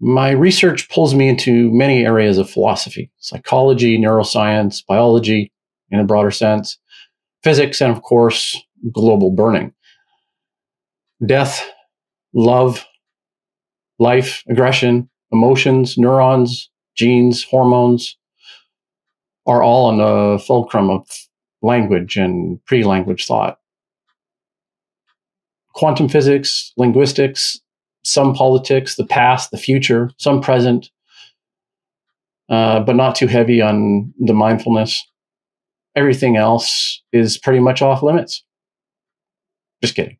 My research pulls me into many areas of philosophy psychology, neuroscience, biology in a broader sense, physics, and of course, global burning. Death, love, life, aggression, emotions, neurons, genes, hormones are all on the fulcrum of language and pre language thought. Quantum physics, linguistics, some politics, the past, the future, some present, uh, but not too heavy on the mindfulness. Everything else is pretty much off limits. Just kidding.